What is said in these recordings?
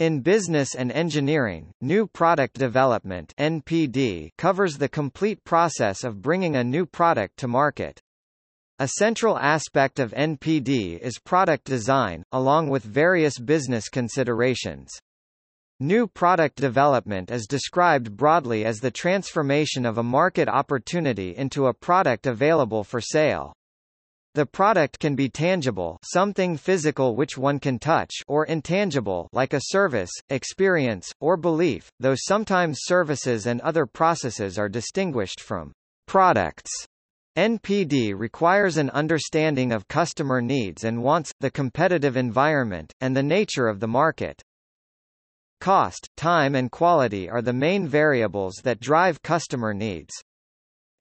In business and engineering, new product development (NPD) covers the complete process of bringing a new product to market. A central aspect of NPD is product design, along with various business considerations. New product development is described broadly as the transformation of a market opportunity into a product available for sale. The product can be tangible something physical which one can touch or intangible like a service, experience, or belief, though sometimes services and other processes are distinguished from products. NPD requires an understanding of customer needs and wants, the competitive environment, and the nature of the market. Cost, time and quality are the main variables that drive customer needs.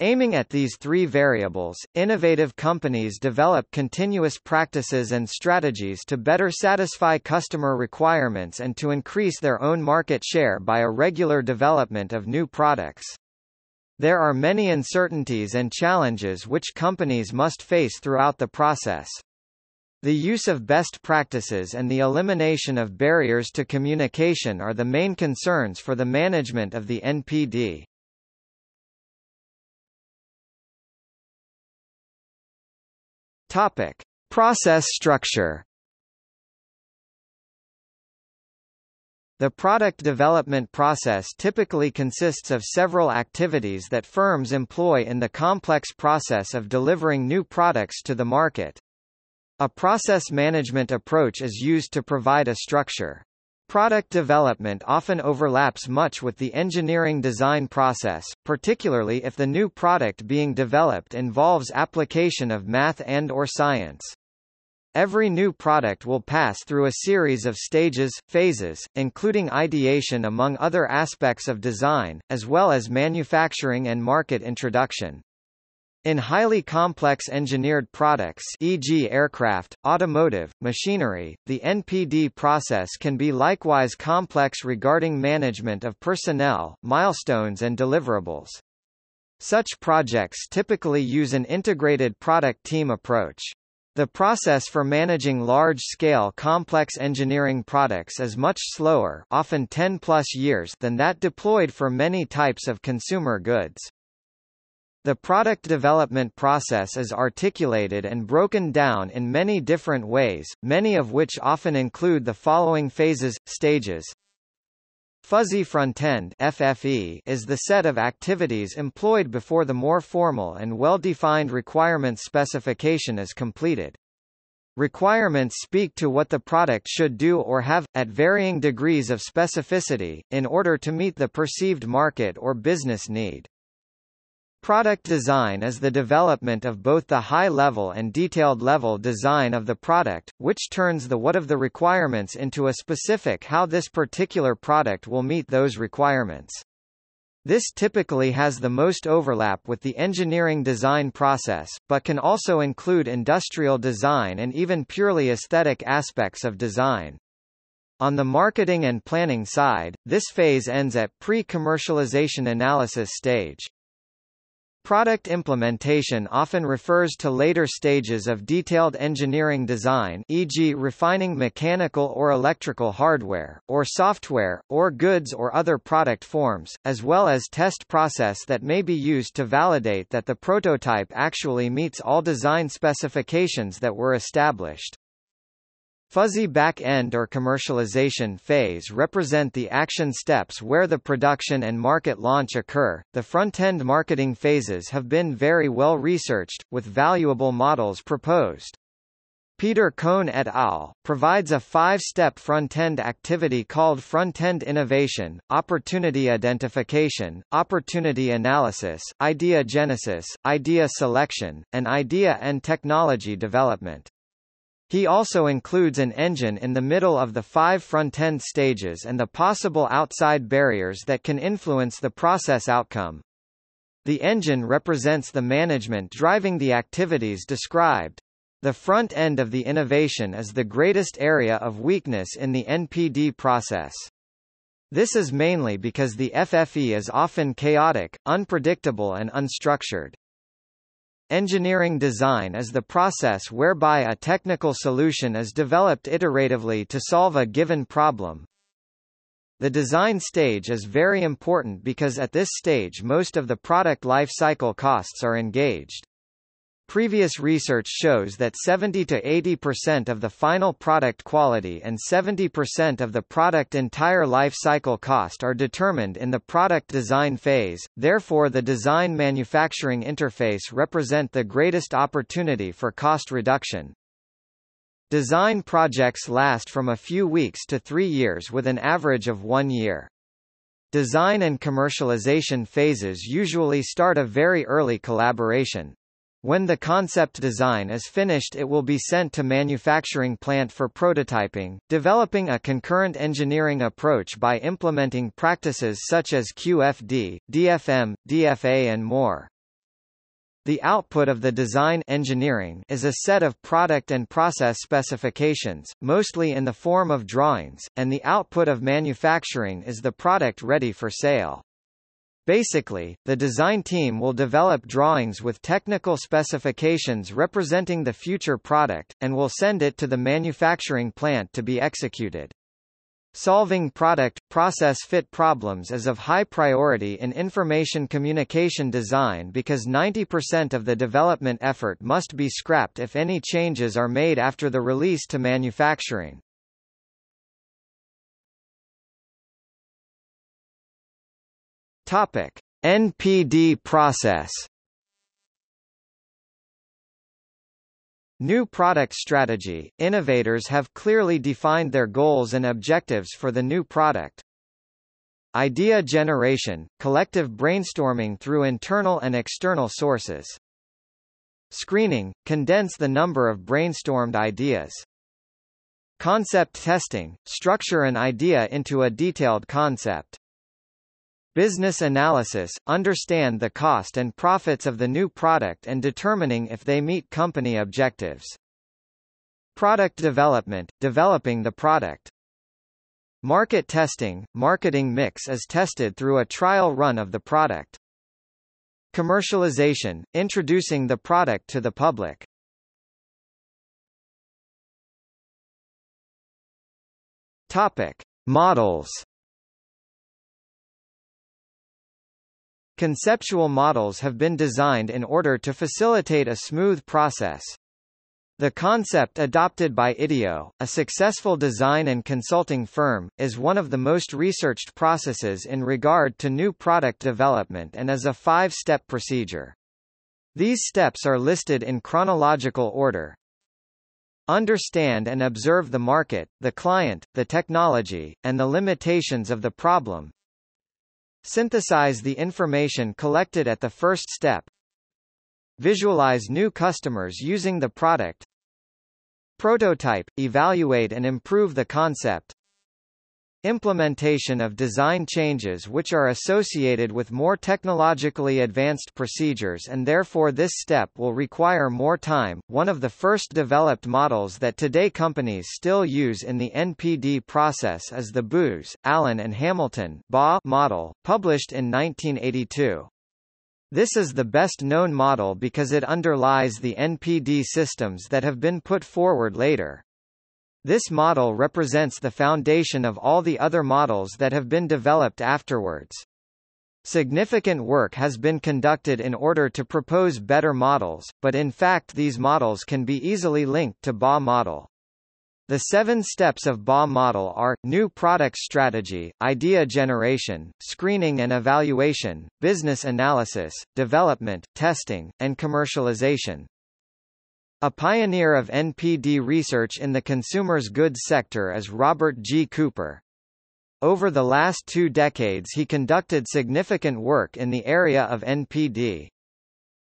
Aiming at these three variables, innovative companies develop continuous practices and strategies to better satisfy customer requirements and to increase their own market share by a regular development of new products. There are many uncertainties and challenges which companies must face throughout the process. The use of best practices and the elimination of barriers to communication are the main concerns for the management of the NPD. Topic: Process structure. The product development process typically consists of several activities that firms employ in the complex process of delivering new products to the market. A process management approach is used to provide a structure. Product development often overlaps much with the engineering design process, particularly if the new product being developed involves application of math and or science. Every new product will pass through a series of stages, phases, including ideation among other aspects of design, as well as manufacturing and market introduction. In highly complex engineered products e.g. aircraft, automotive, machinery, the NPD process can be likewise complex regarding management of personnel, milestones and deliverables. Such projects typically use an integrated product team approach. The process for managing large-scale complex engineering products is much slower often 10 plus years than that deployed for many types of consumer goods. The product development process is articulated and broken down in many different ways, many of which often include the following phases, stages. Fuzzy frontend FFE is the set of activities employed before the more formal and well-defined requirements specification is completed. Requirements speak to what the product should do or have, at varying degrees of specificity, in order to meet the perceived market or business need. Product design is the development of both the high-level and detailed-level design of the product, which turns the what of the requirements into a specific how this particular product will meet those requirements. This typically has the most overlap with the engineering design process, but can also include industrial design and even purely aesthetic aspects of design. On the marketing and planning side, this phase ends at pre-commercialization analysis stage. Product implementation often refers to later stages of detailed engineering design e.g. refining mechanical or electrical hardware, or software, or goods or other product forms, as well as test process that may be used to validate that the prototype actually meets all design specifications that were established. Fuzzy back-end or commercialization phase represent the action steps where the production and market launch occur. The front-end marketing phases have been very well researched, with valuable models proposed. Peter Koen et al. provides a five-step front-end activity called front-end innovation, opportunity identification, opportunity analysis, idea genesis, idea selection, and idea and technology development. He also includes an engine in the middle of the five front-end stages and the possible outside barriers that can influence the process outcome. The engine represents the management driving the activities described. The front end of the innovation is the greatest area of weakness in the NPD process. This is mainly because the FFE is often chaotic, unpredictable and unstructured. Engineering design is the process whereby a technical solution is developed iteratively to solve a given problem. The design stage is very important because at this stage most of the product life cycle costs are engaged. Previous research shows that 70 to 80% of the final product quality and 70% of the product entire life cycle cost are determined in the product design phase, therefore the design-manufacturing interface represent the greatest opportunity for cost reduction. Design projects last from a few weeks to three years with an average of one year. Design and commercialization phases usually start a very early collaboration. When the concept design is finished it will be sent to manufacturing plant for prototyping, developing a concurrent engineering approach by implementing practices such as QFD, DFM, DFA and more. The output of the design engineering is a set of product and process specifications, mostly in the form of drawings, and the output of manufacturing is the product ready for sale. Basically, the design team will develop drawings with technical specifications representing the future product, and will send it to the manufacturing plant to be executed. Solving product, process fit problems is of high priority in information communication design because 90% of the development effort must be scrapped if any changes are made after the release to manufacturing. Topic: NPD process. New product strategy – Innovators have clearly defined their goals and objectives for the new product. Idea generation – collective brainstorming through internal and external sources. Screening – condense the number of brainstormed ideas. Concept testing – structure an idea into a detailed concept. Business analysis, understand the cost and profits of the new product and determining if they meet company objectives. Product development, developing the product. Market testing, marketing mix is tested through a trial run of the product. Commercialization, introducing the product to the public. Topic: Models Conceptual models have been designed in order to facilitate a smooth process. The concept adopted by IDEO, a successful design and consulting firm, is one of the most researched processes in regard to new product development and is a five-step procedure. These steps are listed in chronological order. Understand and observe the market, the client, the technology, and the limitations of the problem, Synthesize the information collected at the first step. Visualize new customers using the product. Prototype, evaluate and improve the concept. Implementation of design changes which are associated with more technologically advanced procedures and therefore this step will require more time. One of the first developed models that today companies still use in the NPD process is the Booz, Allen and Hamilton BA model, published in 1982. This is the best known model because it underlies the NPD systems that have been put forward later. This model represents the foundation of all the other models that have been developed afterwards. Significant work has been conducted in order to propose better models, but in fact these models can be easily linked to BA model. The seven steps of BA model are, new product strategy, idea generation, screening and evaluation, business analysis, development, testing, and commercialization. A pioneer of NPD research in the consumer's goods sector is Robert G. Cooper. Over the last two decades he conducted significant work in the area of NPD.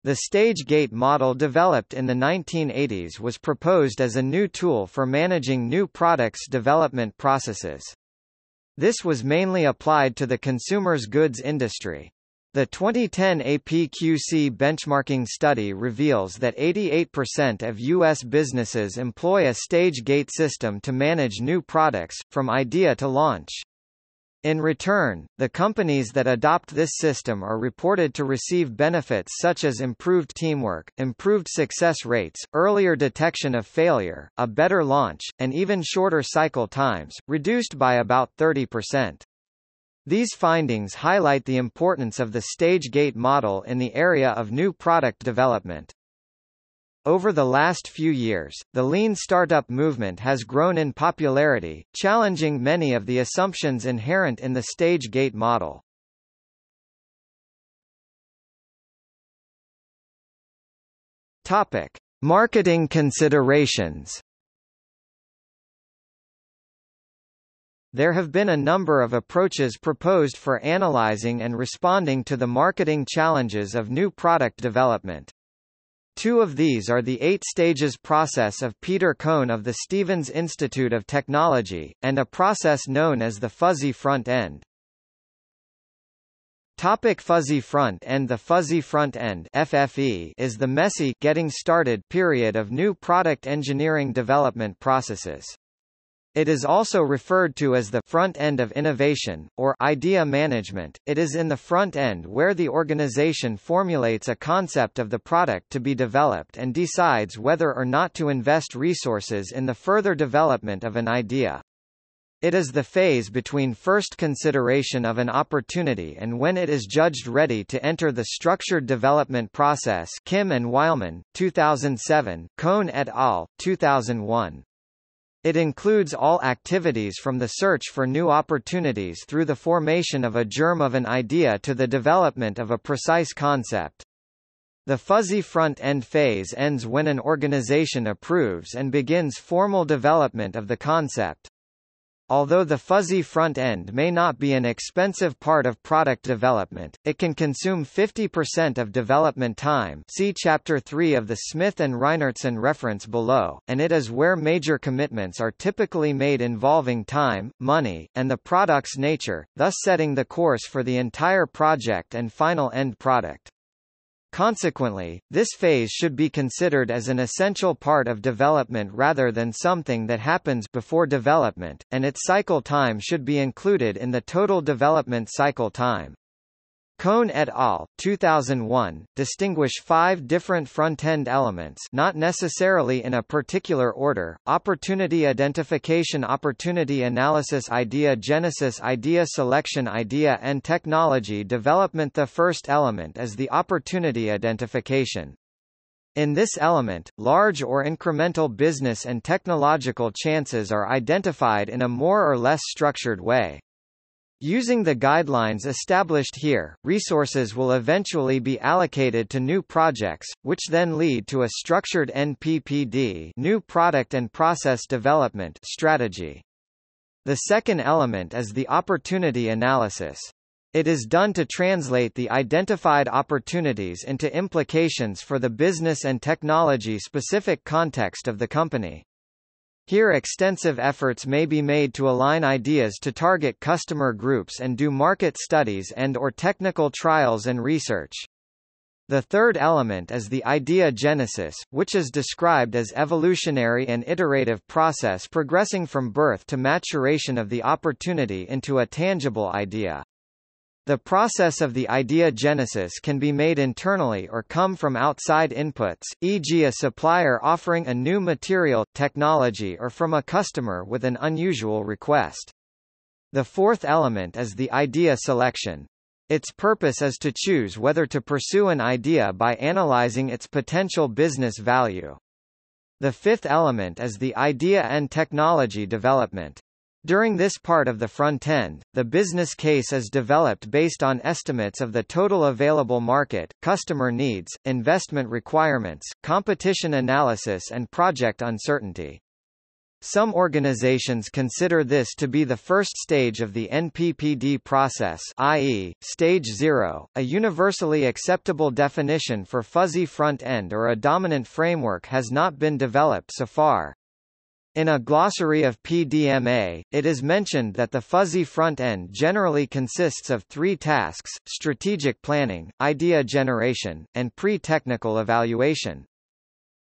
The stage gate model developed in the 1980s was proposed as a new tool for managing new products development processes. This was mainly applied to the consumer's goods industry. The 2010 APQC benchmarking study reveals that 88% of U.S. businesses employ a stage gate system to manage new products, from idea to launch. In return, the companies that adopt this system are reported to receive benefits such as improved teamwork, improved success rates, earlier detection of failure, a better launch, and even shorter cycle times, reduced by about 30%. These findings highlight the importance of the stage gate model in the area of new product development. Over the last few years, the lean startup movement has grown in popularity, challenging many of the assumptions inherent in the stage gate model. Topic: Marketing considerations. There have been a number of approaches proposed for analyzing and responding to the marketing challenges of new product development. Two of these are the Eight Stages process of Peter Koen of the Stevens Institute of Technology, and a process known as the fuzzy front end. Topic fuzzy front end The fuzzy front end FFE is the messy getting started period of new product engineering development processes. It is also referred to as the front end of innovation, or idea management. It is in the front end where the organization formulates a concept of the product to be developed and decides whether or not to invest resources in the further development of an idea. It is the phase between first consideration of an opportunity and when it is judged ready to enter the structured development process Kim and Wilemon, 2007, Koen et al., 2001. It includes all activities from the search for new opportunities through the formation of a germ of an idea to the development of a precise concept. The fuzzy front-end phase ends when an organization approves and begins formal development of the concept. Although the fuzzy front end may not be an expensive part of product development, it can consume 50% of development time see Chapter 3 of the Smith and Reinertsen reference below, and it is where major commitments are typically made involving time, money, and the product's nature, thus setting the course for the entire project and final end product. Consequently, this phase should be considered as an essential part of development rather than something that happens before development, and its cycle time should be included in the total development cycle time. Koen et al. 2001, distinguish five different front-end elements not necessarily in a particular order, opportunity identification opportunity analysis idea genesis idea selection idea and technology development The first element is the opportunity identification. In this element, large or incremental business and technological chances are identified in a more or less structured way. Using the guidelines established here, resources will eventually be allocated to new projects, which then lead to a structured NPPD new product and process development strategy. The second element is the opportunity analysis. It is done to translate the identified opportunities into implications for the business and technology-specific context of the company. Here extensive efforts may be made to align ideas to target customer groups and do market studies and or technical trials and research. The third element is the idea genesis, which is described as evolutionary and iterative process progressing from birth to maturation of the opportunity into a tangible idea. The process of the idea genesis can be made internally or come from outside inputs, e.g. a supplier offering a new material, technology or from a customer with an unusual request. The fourth element is the idea selection. Its purpose is to choose whether to pursue an idea by analyzing its potential business value. The fifth element is the idea and technology development. During this part of the front end, the business case is developed based on estimates of the total available market, customer needs, investment requirements, competition analysis and project uncertainty. Some organizations consider this to be the first stage of the NPPD process i.e., stage 0, a universally acceptable definition for fuzzy front end or a dominant framework has not been developed so far. In a glossary of PDMA, it is mentioned that the fuzzy front end generally consists of three tasks, strategic planning, idea generation, and pre-technical evaluation.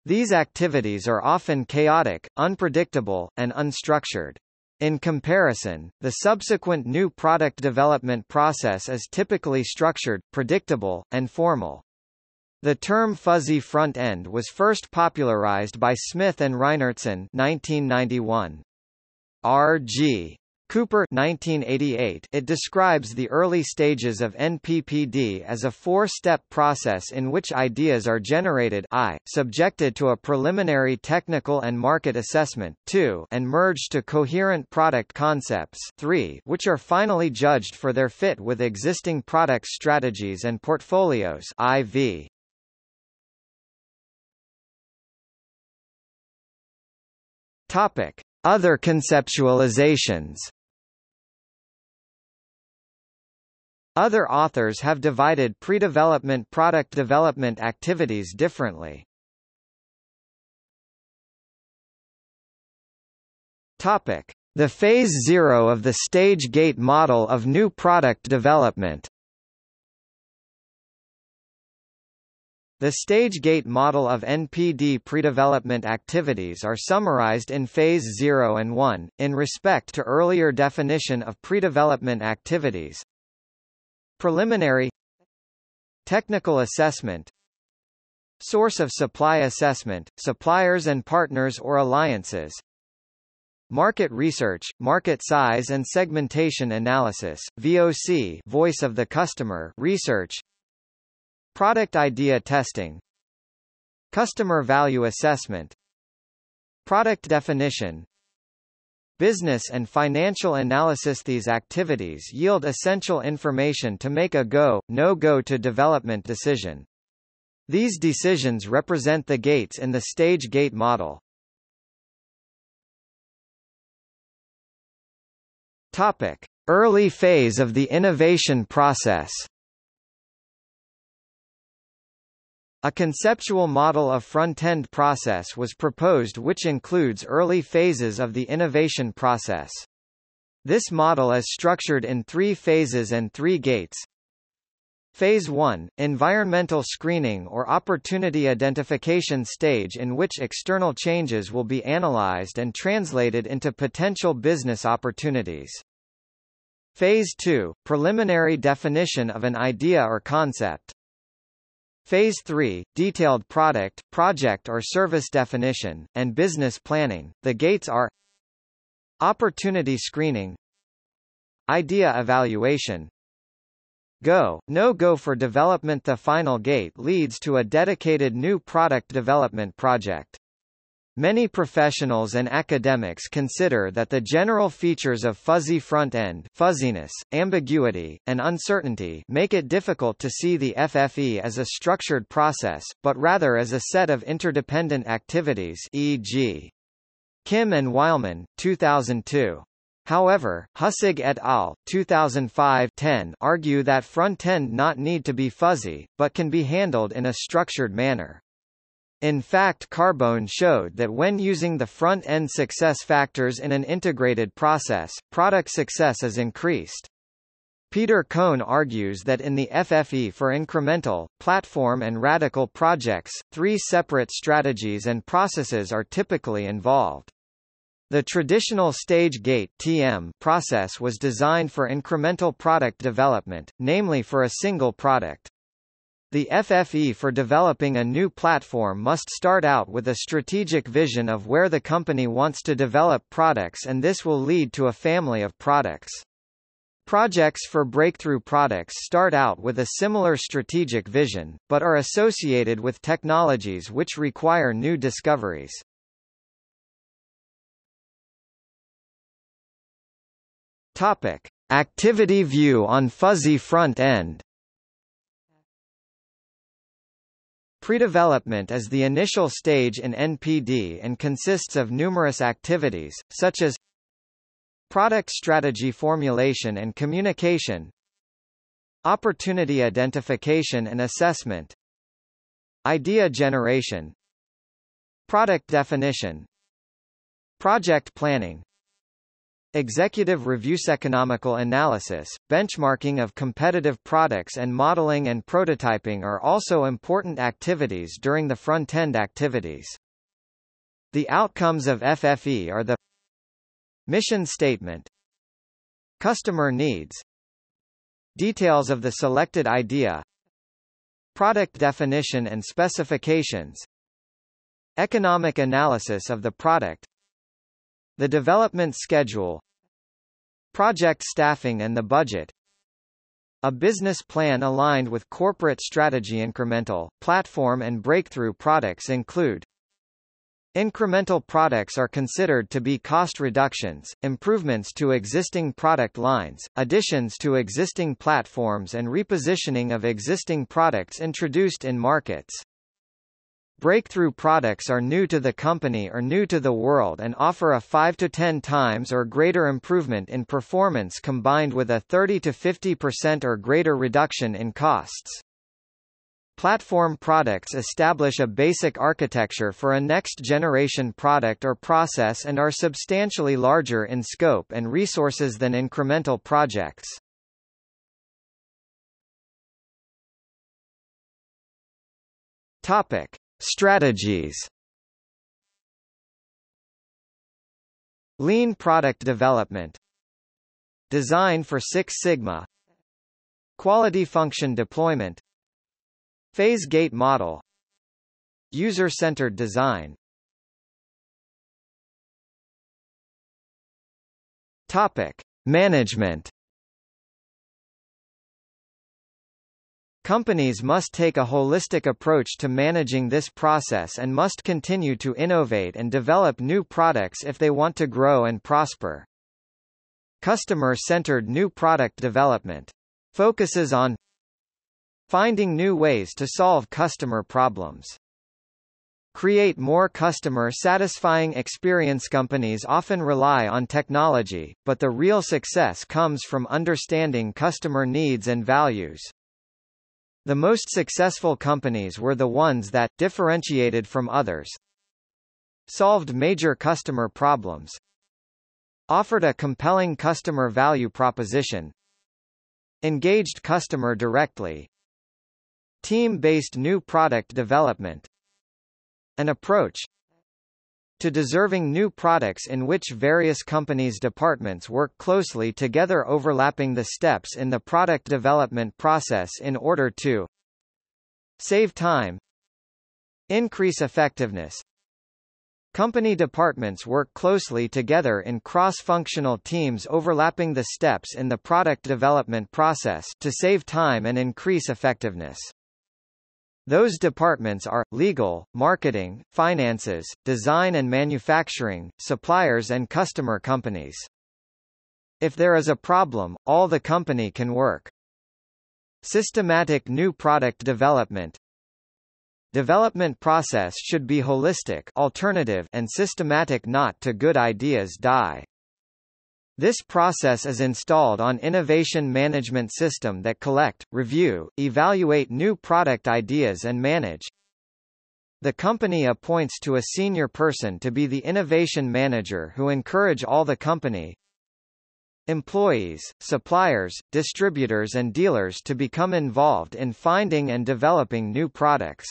These activities are often chaotic, unpredictable, and unstructured. In comparison, the subsequent new product development process is typically structured, predictable, and formal. The term fuzzy front end was first popularized by Smith and Reinertsen 1991. R.G. Cooper 1988, it describes the early stages of NPPD as a four-step process in which ideas are generated I, subjected to a preliminary technical and market assessment 2, and merged to coherent product concepts 3, which are finally judged for their fit with existing product strategies and portfolios IV. Topic: Other conceptualizations Other authors have divided pre-development product development activities differently. Topic: The phase 0 of the stage gate model of new product development. The stage gate model of NPD pre-development activities are summarized in Phase 0 and 1, in respect to earlier definition of pre-development activities, Preliminary Technical assessment Source of supply assessment, suppliers and partners or alliances. Market research, market size and segmentation analysis, VOC voice of the customer research Product idea testing Customer value assessment Product definition Business and financial analysis These activities yield essential information to make a go, no-go to development decision. These decisions represent the gates in the stage gate model. Topic: Early phase of the innovation process. A conceptual model of front-end process was proposed which includes early phases of the innovation process. This model is structured in three phases and three gates. Phase 1 – Environmental screening or opportunity identification stage in which external changes will be analyzed and translated into potential business opportunities. Phase 2 – Preliminary definition of an idea or concept. Phase 3, detailed product, project or service definition, and business planning. The gates are Opportunity screening Idea evaluation Go, no-go for development The final gate leads to a dedicated new product development project. Many professionals and academics consider that the general features of fuzzy front-end fuzziness, ambiguity, and uncertainty make it difficult to see the FFE as a structured process, but rather as a set of interdependent activities e.g. Kim and Wilemon, 2002. However, Hussig et al. 2005-10 argue that front-end not need to be fuzzy, but can be handled in a structured manner. In fact Carbone showed that when using the front-end success factors in an integrated process, product success is increased. Peter Koen argues that in the FFE for incremental, platform and radical projects, three separate strategies and processes are typically involved. The traditional stage gate TM process was designed for incremental product development, namely for a single product. The FFE for developing a new platform must start out with a strategic vision of where the company wants to develop products and this will lead to a family of products. Projects for breakthrough products start out with a similar strategic vision, but are associated with technologies which require new discoveries. Topic. Activity view on fuzzy front end Pre-development is the initial stage in NPD and consists of numerous activities, such as product strategy formulation and communication, opportunity identification and assessment, idea generation, product definition, project planning, Executive reviews economical analysis, benchmarking of competitive products and modeling and prototyping are also important activities during the front-end activities. The outcomes of FFE are the mission statement, customer needs, details of the selected idea, product definition and specifications, economic analysis of the product, the development schedule project staffing and the budget, a business plan aligned with corporate strategy incremental, platform and breakthrough products include Incremental products are considered to be cost reductions, improvements to existing product lines, additions to existing platforms and repositioning of existing products introduced in markets. Breakthrough products are new to the company or new to the world and offer a 5 to 10 times or greater improvement in performance combined with a 30 to 50% or greater reduction in costs. Platform products establish a basic architecture for a next-generation product or process and are substantially larger in scope and resources than incremental projects. Topic: Strategies. Lean product development. Design for Six Sigma. Quality function deployment. Phase gate model User-centered design Topic. Management Companies must take a holistic approach to managing this process and must continue to innovate and develop new products if they want to grow and prosper. Customer-centered new product development focuses on Finding new ways to solve customer problems. Create more customer-satisfying experience Companies often rely on technology, but the real success comes from understanding customer needs and values. The most successful companies were the ones that, differentiated from others, solved major customer problems, offered a compelling customer value proposition, engaged customer directly, Team-based new product development An approach to deserving new products in which various companies' departments work closely together overlapping the steps in the product development process in order to save time increase effectiveness Company departments work closely together in cross-functional teams overlapping the steps in the product development process to save time and increase effectiveness. Those departments are, legal, marketing, finances, design and manufacturing, suppliers and customer companies. If there is a problem, all the company can work. Systematic new product development Development process should be holistic alternative and systematic not to good ideas die. This process is installed on innovation management system that collect, review, evaluate new product ideas and manage. The company appoints to a senior person to be the innovation manager who encourage all the company, employees, suppliers, distributors and dealers to become involved in finding and developing new products.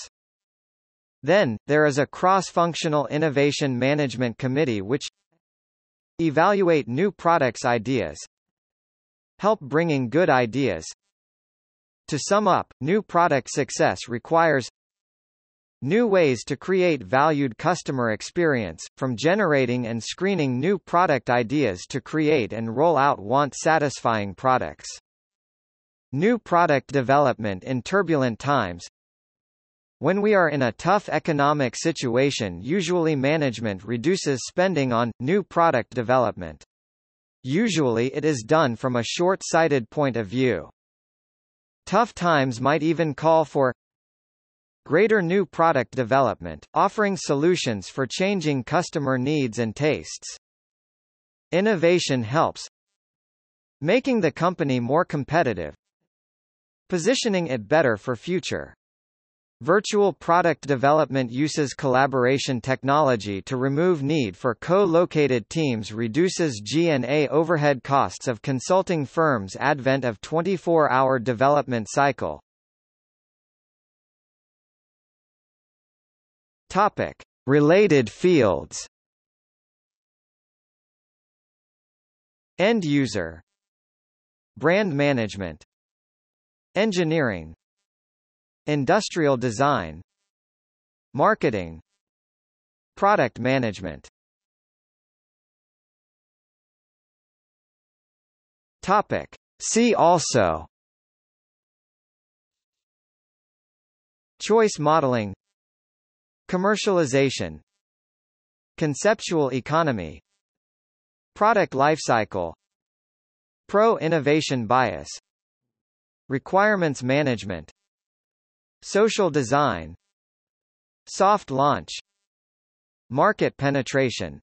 Then, there is a cross-functional innovation management committee which Evaluate new products ideas. Help bringing good ideas. To sum up, new product success requires New ways to create valued customer experience, from generating and screening new product ideas to create and roll out want-satisfying products. New product development in turbulent times when we are in a tough economic situation usually management reduces spending on, new product development. Usually it is done from a short-sighted point of view. Tough times might even call for greater new product development, offering solutions for changing customer needs and tastes. Innovation helps making the company more competitive, positioning it better for future Virtual product development uses collaboration technology to remove need for co-located teams reduces G&A overhead costs of consulting firms advent of 24-hour development cycle. Topic: Related fields. End user Brand management Engineering Industrial design Marketing Product management. Topic. See also. Choice modeling. Commercialization. Conceptual economy. Product lifecycle. Pro-innovation bias. Requirements management Social design Soft launch Market penetration